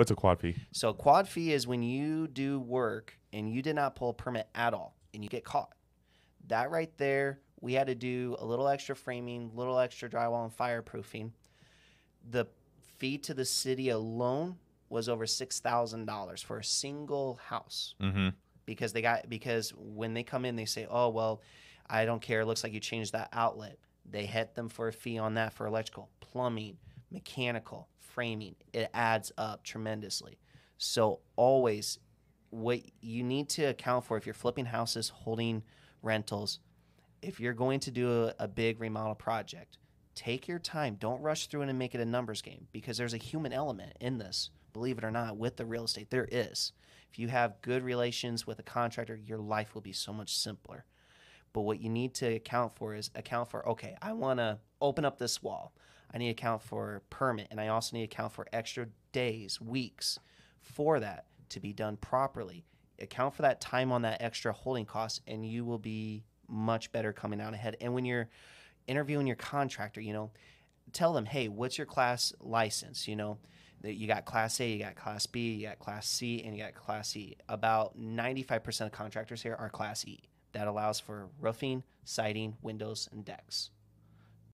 What's a quad fee? So quad fee is when you do work and you did not pull a permit at all and you get caught. That right there, we had to do a little extra framing, little extra drywall and fireproofing. The fee to the city alone was over six thousand dollars for a single house Mm-hmm. because they got because when they come in they say oh well i don't care it looks like you changed that outlet they hit them for a fee on that for electrical plumbing mechanical framing. It adds up tremendously. So always what you need to account for if you're flipping houses holding rentals if you're going to do a, a big remodel project take your time. Don't rush through it and make it a numbers game because there's a human element in this believe it or not with the real estate. There is. If you have good relations with a contractor, your life will be so much simpler. But what you need to account for is account for okay, I want to open up this wall. I need to account for permit, and I also need to account for extra days, weeks for that to be done properly. Account for that time on that extra holding cost, and you will be much better coming out ahead. And when you're interviewing your contractor, you know, tell them, hey, what's your class license? You know, that you got class A, you got class B, you got class C, and you got class E. About 95% of contractors here are class E. That allows for roofing, siding, windows, and decks.